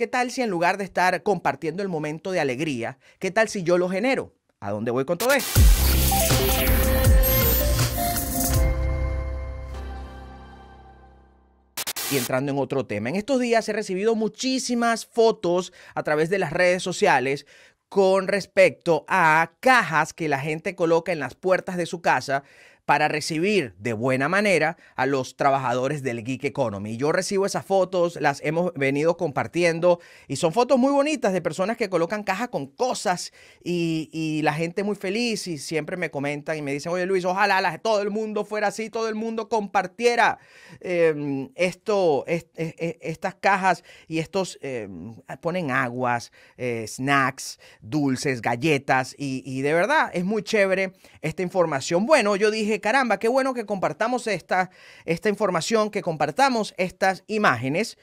¿Qué tal si en lugar de estar compartiendo el momento de alegría, qué tal si yo lo genero? ¿A dónde voy con todo esto? Y entrando en otro tema, en estos días he recibido muchísimas fotos a través de las redes sociales con respecto a cajas que la gente coloca en las puertas de su casa para recibir de buena manera a los trabajadores del Geek Economy. Yo recibo esas fotos, las hemos venido compartiendo y son fotos muy bonitas de personas que colocan cajas con cosas y, la gente muy feliz y siempre me comentan y me dicen, oye Luis, ojalá todo el mundo fuera así, todo el mundo compartiera em, esto, estas cajas y estos em, ponen aguas, eh, snacks, dulces, galletas y, y de verdad es muy chévere esta información. Bueno, yo dije, caramba, qué bueno que compartamos esta, esta información, que compartamos estas imágenes.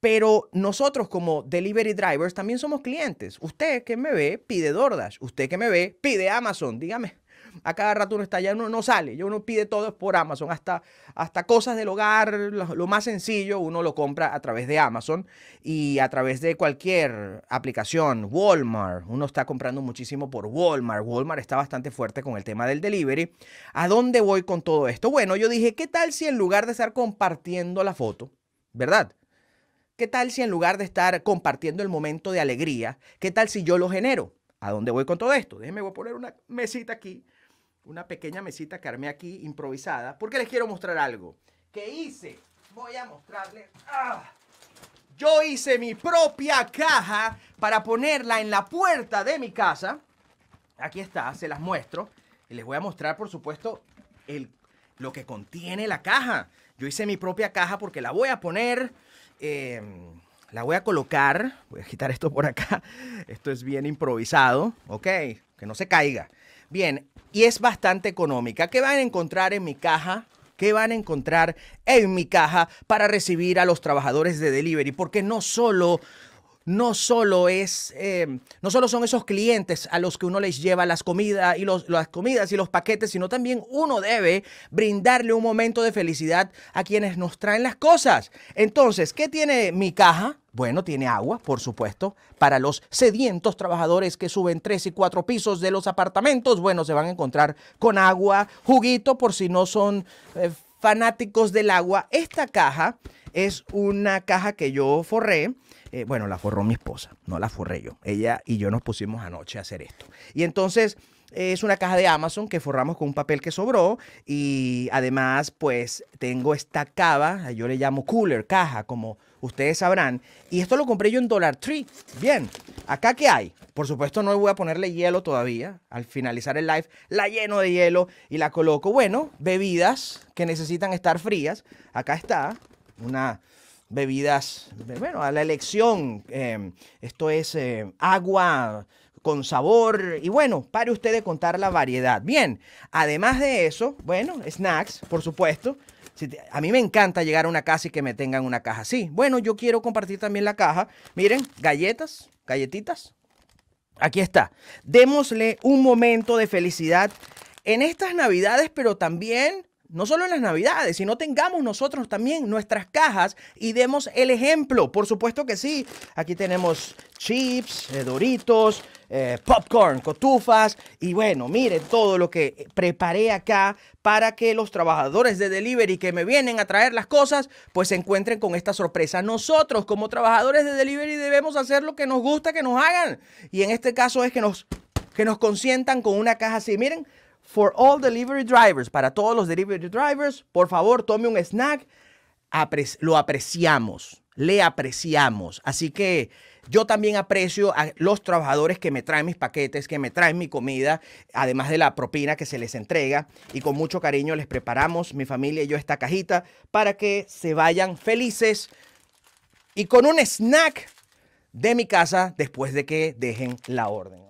Pero nosotros como delivery drivers también somos clientes. Usted que me ve pide DoorDash. Usted que me ve pide Amazon. Dígame, a cada rato uno está allá, uno no sale, yo uno pide todo por Amazon, hasta, hasta cosas del hogar, lo, más sencillo, uno lo compra a través de Amazon y a través de cualquier aplicación, Walmart, uno está comprando muchísimo por Walmart, Walmart está bastante fuerte con el tema del delivery. ¿A dónde voy con todo esto? Bueno, yo dije, ¿qué tal si en lugar de estar compartiendo la foto, ¿verdad? ¿Qué tal si en lugar de estar compartiendo el momento de alegría, qué tal si yo lo genero? ¿A dónde voy con todo esto? Déjenme voy a poner una mesita aquí una pequeña mesita que armé aquí improvisada, porque les quiero mostrar algo. que hice? Voy a mostrarles. ¡Ah! Yo hice mi propia caja para ponerla en la puerta de mi casa. Aquí está, se las muestro. Y les voy a mostrar, por supuesto, el, lo que contiene la caja. Yo hice mi propia caja porque la voy a poner... Em, la voy a colocar, voy a quitar esto por acá, esto es bien improvisado, ok, que no se caiga. Bien, y es bastante económica. ¿Qué van a encontrar en mi caja? ¿Qué van a encontrar en mi caja para recibir a los trabajadores de delivery? Porque no solo no solo es, eh, no solo son esos clientes a los que uno les lleva las y los, las comidas y los paquetes, sino también uno debe brindarle un momento de felicidad a quienes nos traen las cosas. Entonces, ¿qué tiene mi caja? Bueno, tiene agua, por supuesto, para los sedientos trabajadores que suben tres y cuatro pisos de los apartamentos. Bueno, se van a encontrar con agua, juguito, por si no son eh, fanáticos del agua. Esta caja es una caja que yo forré eh, bueno, la forró mi esposa, no la forré yo. Ella y yo nos pusimos anoche a hacer esto. Y entonces es una caja de Amazon que forramos con un papel que sobró y además pues tengo esta cava, yo le llamo cooler, caja, como ustedes sabrán. Y esto lo compré yo en Dollar Tree. Bien, acá qué hay. Por supuesto no voy a ponerle hielo todavía. Al finalizar el live la lleno de hielo y la coloco. Bueno, bebidas que necesitan estar frías. Acá está una bebidas, bueno, a la elección. Em, esto es eh, agua con sabor y bueno, para ustedes contar la variedad. Bien, además de eso, bueno, snacks, por supuesto. A mí me encanta llegar a una casa y que me tengan una caja así. Bueno, yo quiero compartir también la caja. Miren, galletas, galletitas. Aquí está. Démosle un momento de felicidad en estas navidades, pero también no solo en las navidades, sino tengamos nosotros también nuestras cajas y demos el ejemplo. Por supuesto que sí. Aquí tenemos chips, eh, doritos, eh, popcorn, cotufas y bueno, miren todo lo que preparé acá para que los trabajadores de delivery que me vienen a traer las cosas pues se encuentren con esta sorpresa. Nosotros como trabajadores de delivery debemos hacer lo que nos gusta que nos hagan y en este caso es que nos, que nos consientan con una caja así. Miren, for all delivery drivers, para todos los delivery drivers, por favor, tome un snack. lo apreciamos, le apreciamos. Así que yo también aprecio a los trabajadores que me traen mis paquetes, que me traen mi comida, además de la propina que se les entrega. Y con mucho cariño les preparamos, mi familia y yo, esta cajita para que se vayan felices y con un snack de mi casa después de que dejen la orden.